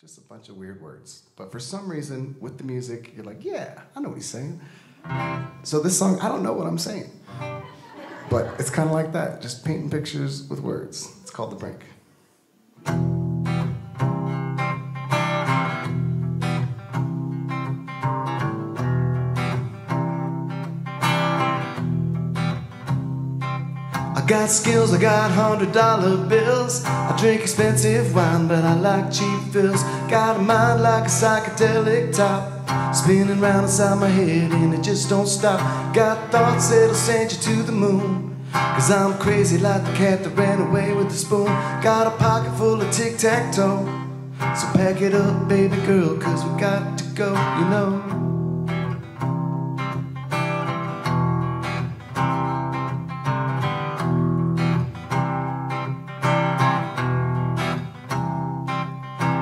just a bunch of weird words. But for some reason, with the music, you're like, yeah, I know what he's saying. So this song, I don't know what I'm saying. But it's kind of like that, just painting pictures with words. It's called The Brink. Got skills, I got hundred dollar bills. I drink expensive wine, but I like cheap fills. Got a mind like a psychedelic top. Spinning round inside my head and it just don't stop. Got thoughts that'll send you to the moon. Cause I'm crazy like the cat that ran away with the spoon. Got a pocket full of tic tac toe. So pack it up, baby girl, cause we got to go, you know.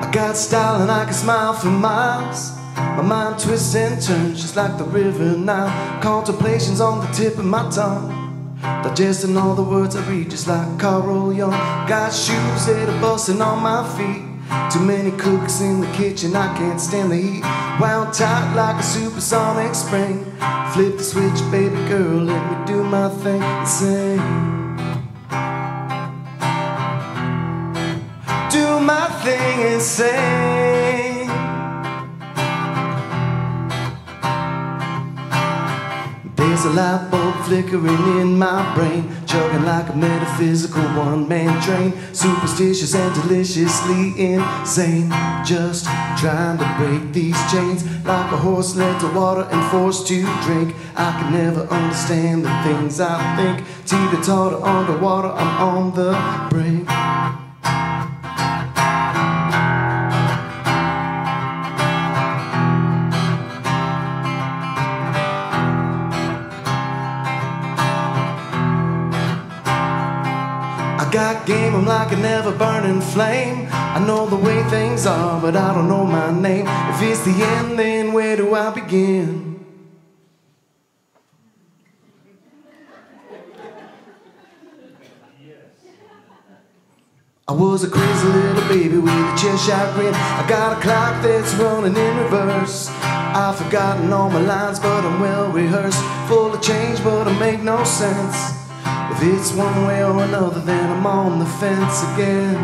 I got style and I can smile for miles. My mind twists and turns just like the river Nile. Contemplations on the tip of my tongue. Digesting all the words I read just like Carl Jung. Got shoes that are busting on my feet. Too many cooks in the kitchen, I can't stand the heat. Wound tight like a supersonic spring. Flip the switch, baby girl, let me do my thing and sing. There's a light bulb flickering in my brain, chugging like a metaphysical one-man train. Superstitious and deliciously insane, just trying to break these chains. Like a horse led to water and forced to drink. I can never understand the things I think. Teeter-totter underwater, I'm on the brink. I got game, I'm like an ever burning flame. I know the way things are, but I don't know my name. If it's the end, then where do I begin? I was a crazy little baby with a Cheshire grin. I got a clock that's running in reverse. I've forgotten all my lines, but I'm well rehearsed. Full of change, but I make no sense. If it's one way or another, then I'm on the fence again.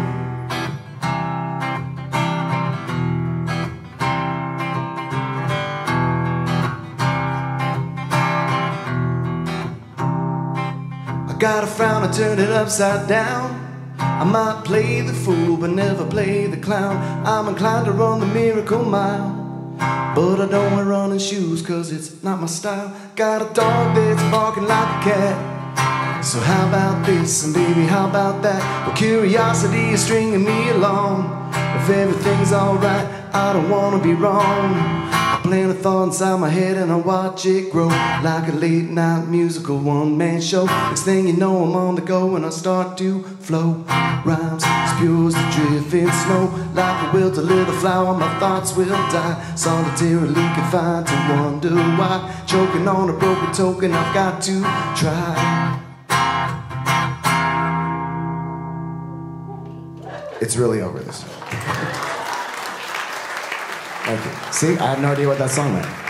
I got a frown, I turn it upside down. I might play the fool, but never play the clown. I'm inclined to run the miracle mile. But I don't wear running shoes, cause it's not my style. Got a dog that's barking like a cat. So how about this, and baby, how about that? Well, curiosity is stringing me along. If everything's alright, I don't wanna be wrong. I plant a thought inside my head and I watch it grow like a late night musical one man show. Next thing you know, I'm on the go and I start to flow. Rhymes spew as the drifting snow like a wilted little flower. My thoughts will die solitarily confined to wonder why. Choking on a broken token, I've got to try. It's really over this. Thank you. See, I have no idea what that song meant.